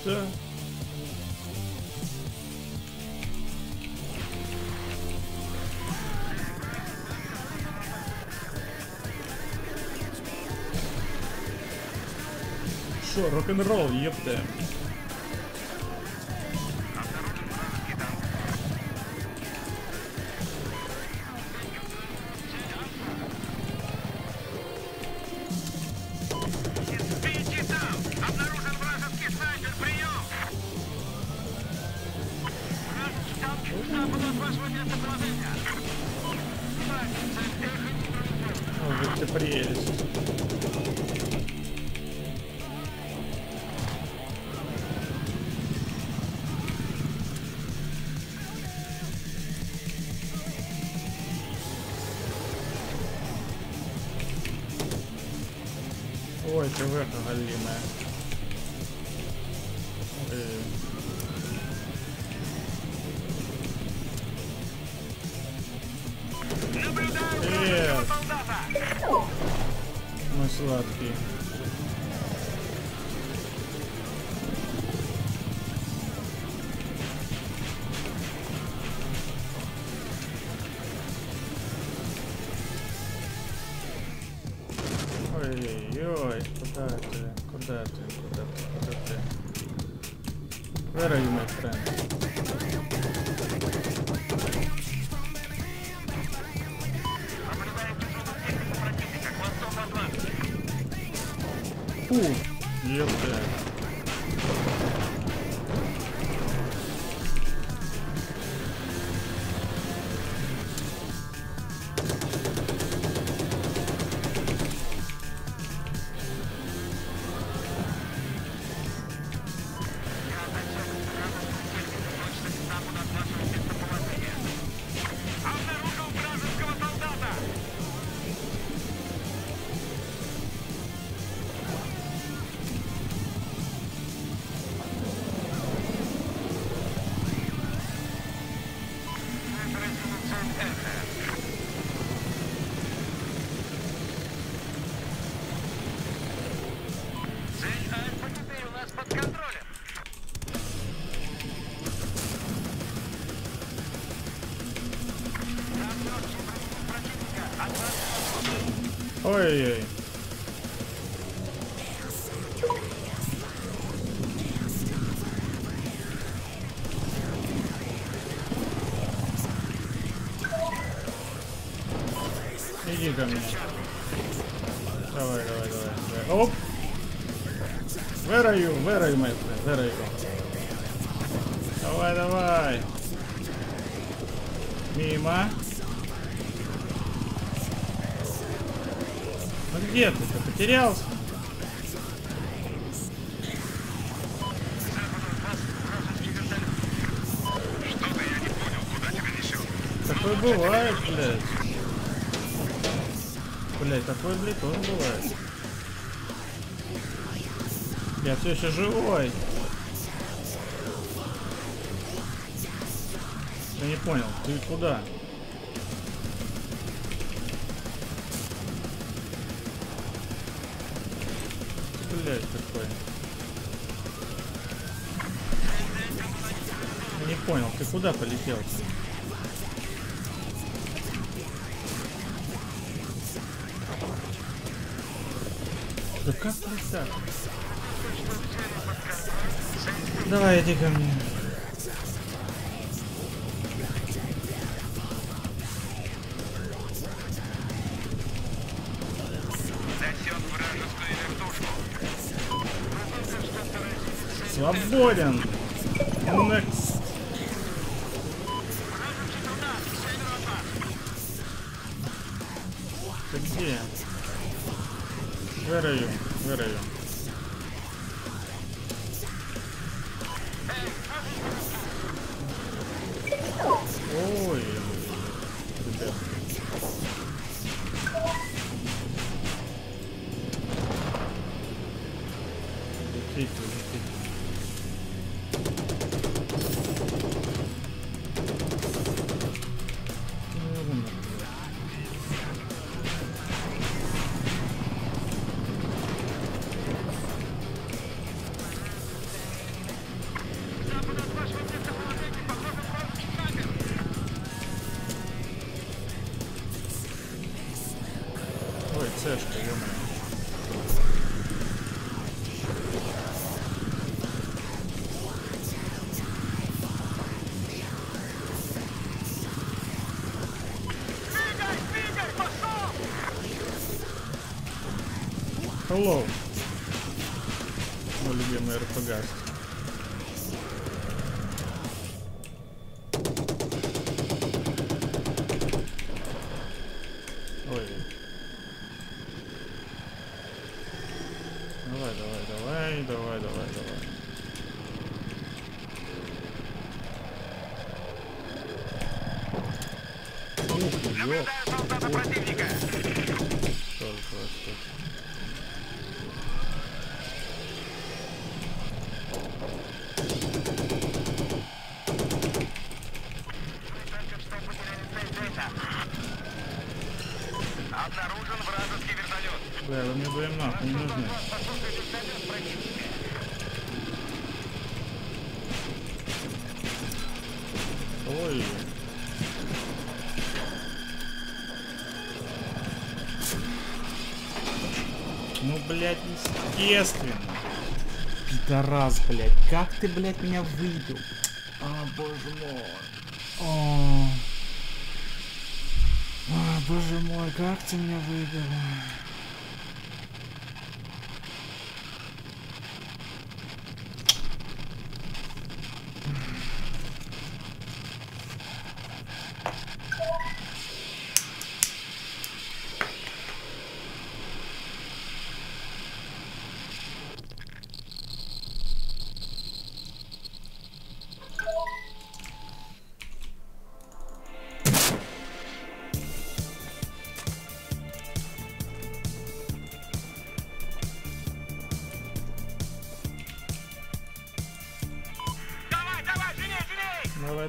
Что? Шо, рок-н-ролл, ёпта. Ой, ты веха галимая. Наблюдаю! Мой сладкий. Ой-ой-ой. Иди ко мне. Давай, давай, давай. давай. Оп! Where are you? Where are you, my friend? Where are you? Давай, давай. Мимо. Где ты? Ты потерялся? Такое бывает, блядь. Блядь, такое, блядь, тоже бывает. Я все еще живой. Я не понял, ты куда? Блядь, такой. Я не понял, ты куда полетел? Да как так? Давай, иди ко мне. Свободен. Next. Ты где? Are you? Ой, ребят. Hello. Мой любимый РПГ. Ой. Давай, давай, давай, давай, давай, давай. Ух, ёп, Наблюдаю солдата противника. только вот тут. Только что потеряли цель Дельта. Обнаружен вражеский вертолет. Бля, вы мне двоем нахуй не нужны. Послушай вертолет противника. Ой. Ну, блядь, естественно. Пидорас, блядь. Как ты, блядь, меня выбил? А, боже мой. О. А, боже мой, как ты меня выбил?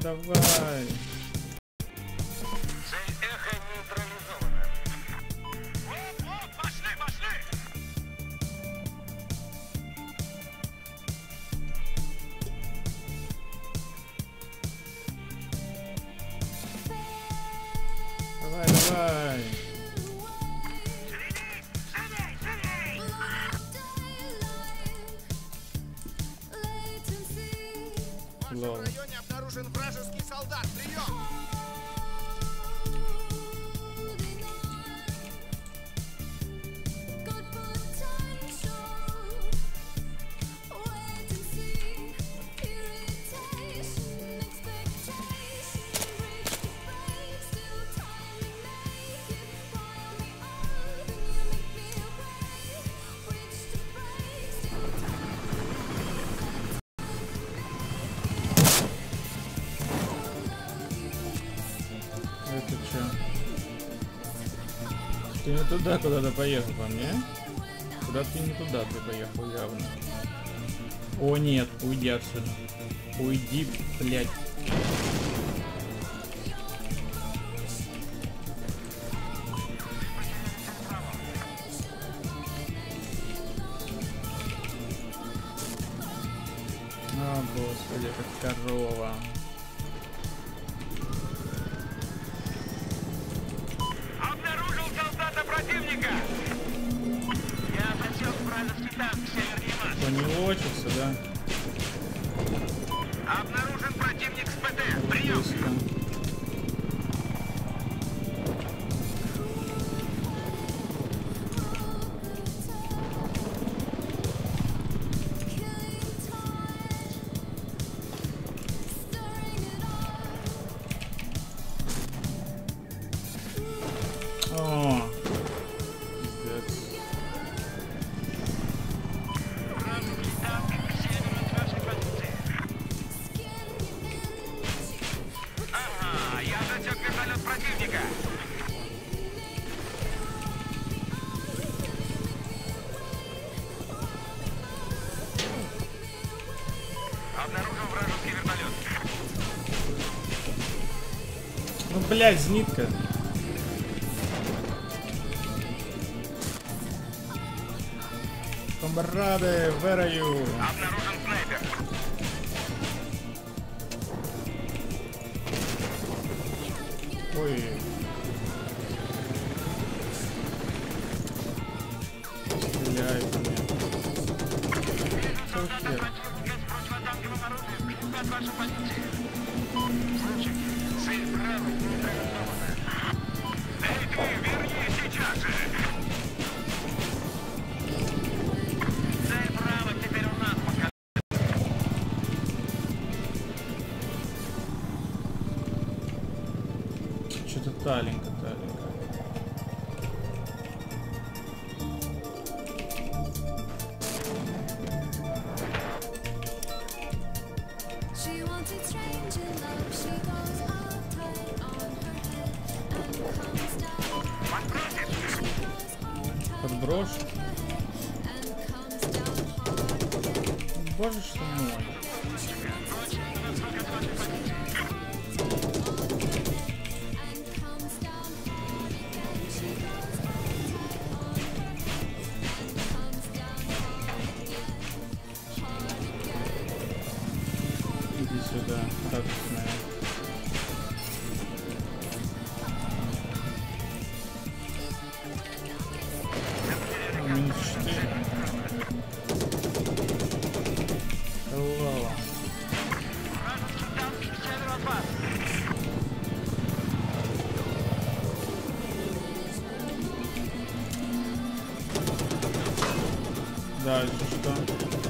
Давай, давай. Не туда куда-то поехал по мне? Куда ты не туда ты поехал явно. О нет, уйди отсюда. Уйди, блядь. Что, не лочится, да? Обнаружен противник с ПТ. Прием! Ну, блядь, знитка. Камрады, where are you? Обнаружен снайпер. Ой. Боже. Боже что мой. verdade, tá?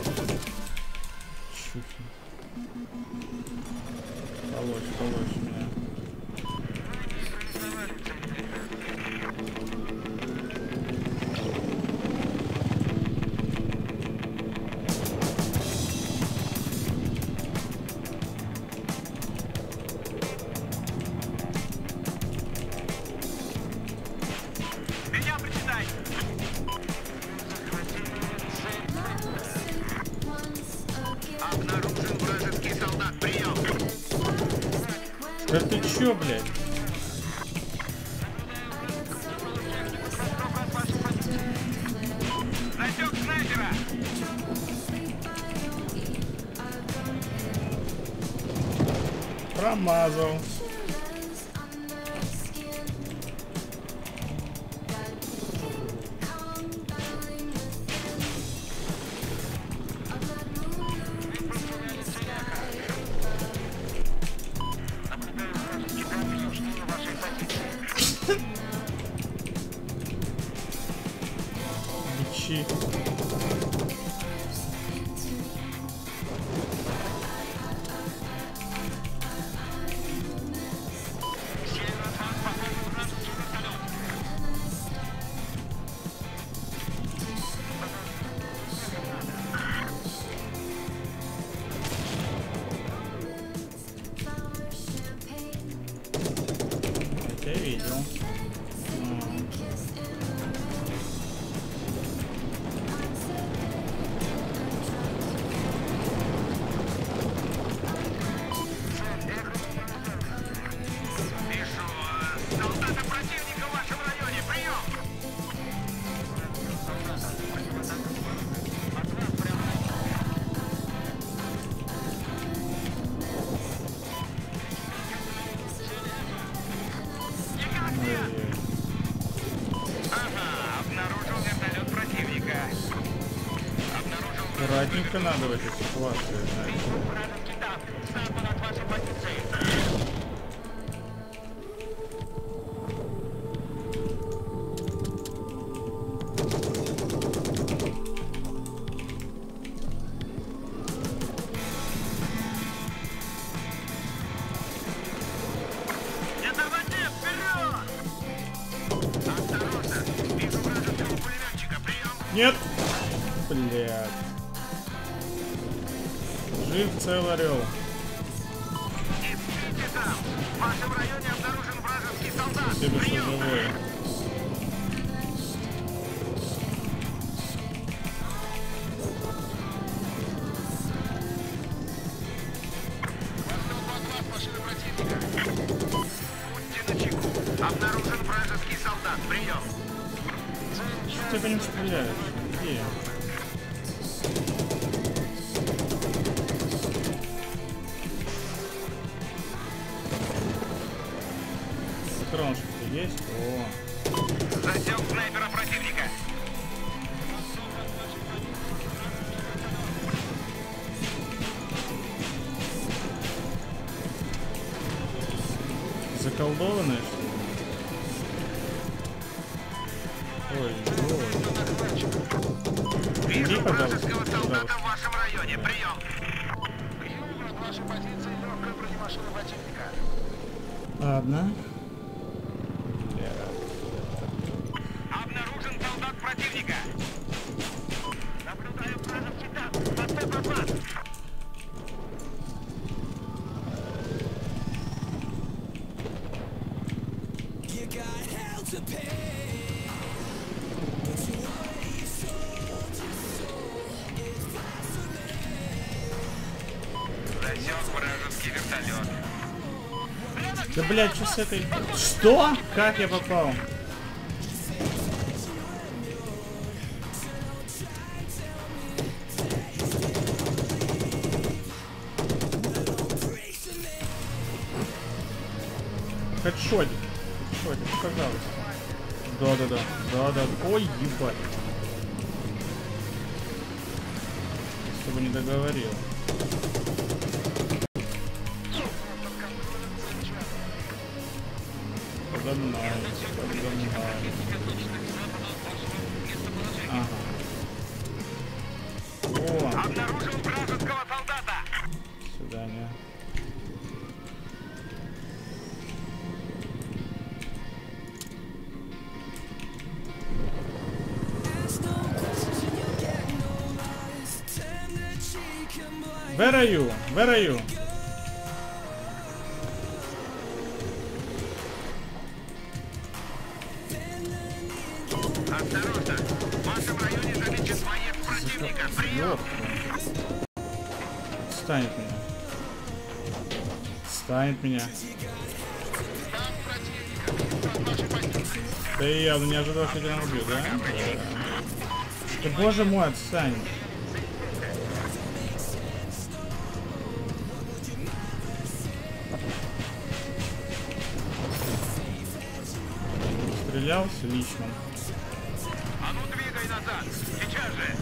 pra Amazon. Mm. наушника надо в этой ситуации. Нет! Жив цел орел. Спасибо, что живой. alunos вражеский вертолет. Да, блядь, что с этой... Что? Как я попал? Хедшотик. Хедшотик, пожалуйста. Да-да-да. Да-да. Ой, ебать. Чтобы не договорил. Where are you? Where are you? Осторожно. В вашем районе замечен боец противника. Прием. Ёпта. Станет меня. Станет меня. Да и я не ожидал, что тебя убью, да? Да. Да боже мой, отстань. Стрелялся лично. А ну двигай назад. Сейчас же.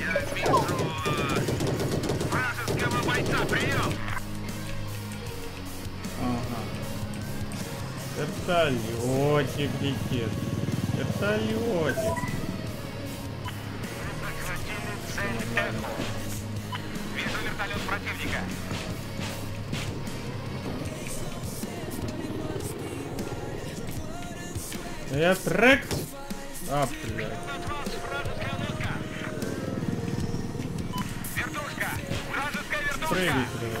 Я вижу э, вражеского бойца. Прием. Ага. Вертолетик летит. Вертолетик. Противника. Я трек. А, блядь. Прыгай давай.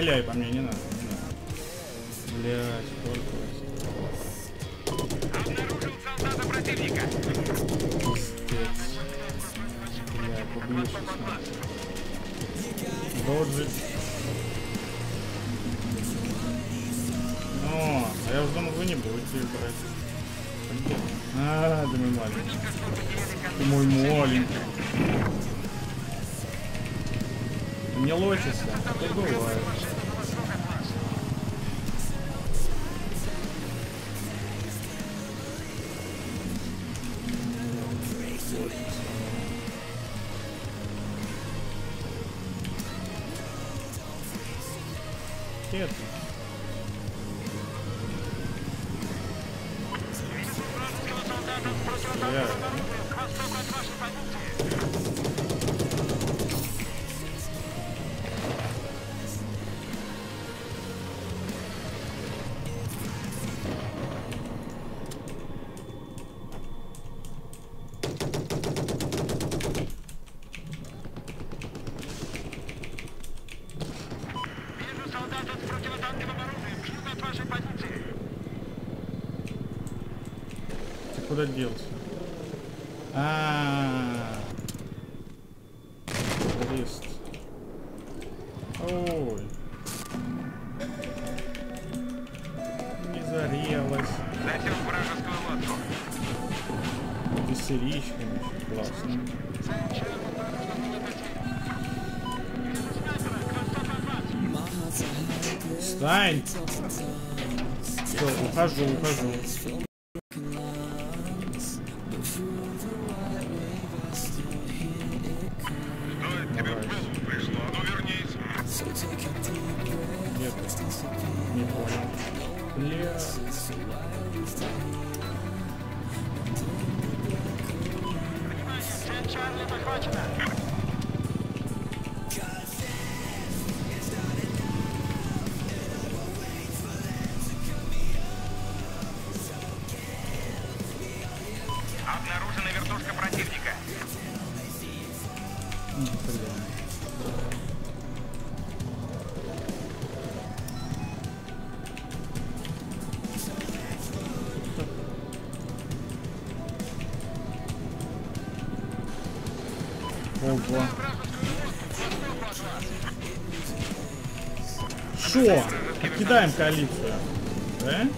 Стреляй по мне, не надо. Это. Я... куда делся? А, Лист. Ой. Не зарелась. Засек вражескую лодку. И с иричками. Классно. Встань! Все, ухожу, ухожу. Вертушка противника. Ого. Шо? Покидаем коалицию. Да?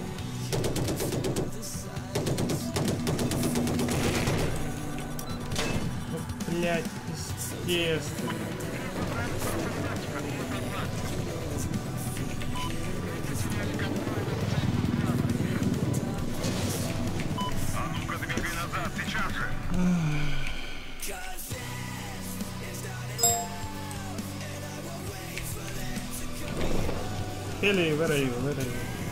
Естественно. А ну-ка, двигай назад, сейчас же. Хели, where are you? Where are you?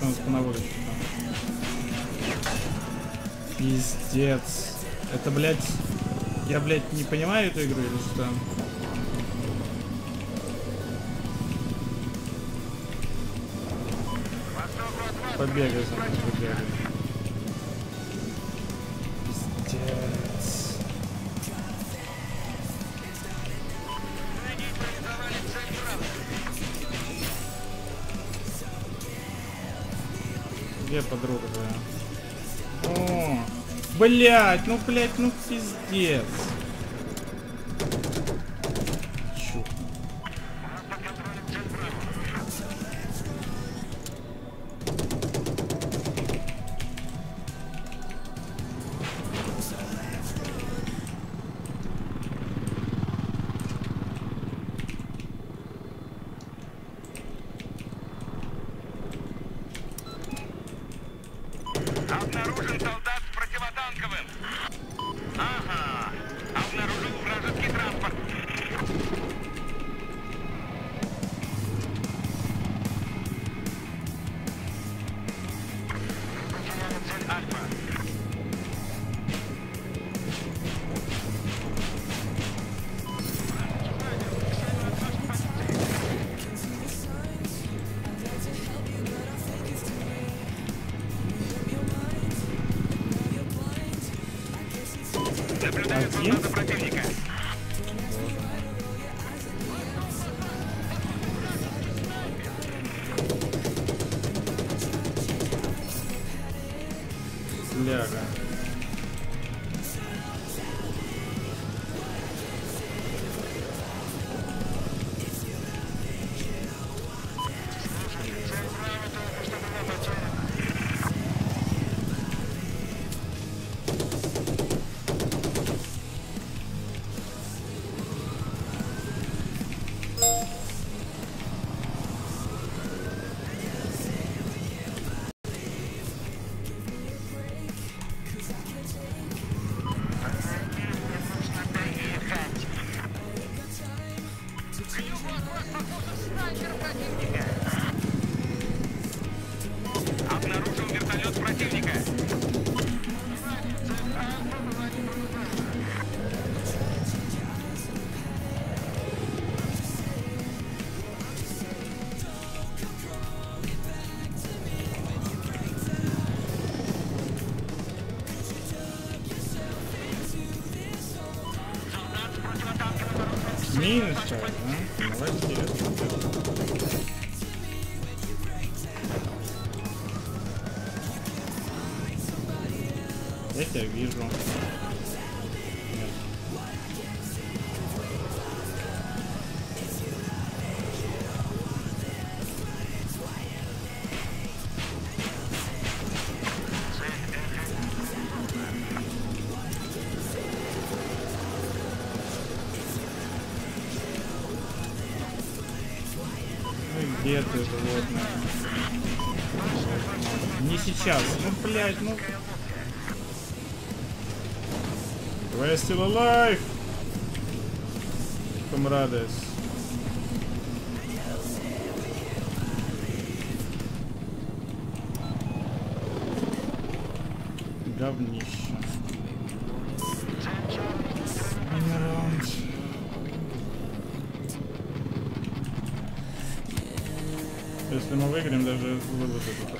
Там? Пиздец. Это, блядь... Я, блядь, не понимаю эту игру или что? Побегай за мной, побегай. Блять, ну блять, ну пиздец. Yeah, okay. Не сейчас. Ну, блядь, ну... We're still alive! Comrades. Говнище. Если мы выиграем, даже вывод этот